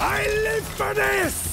I live for this!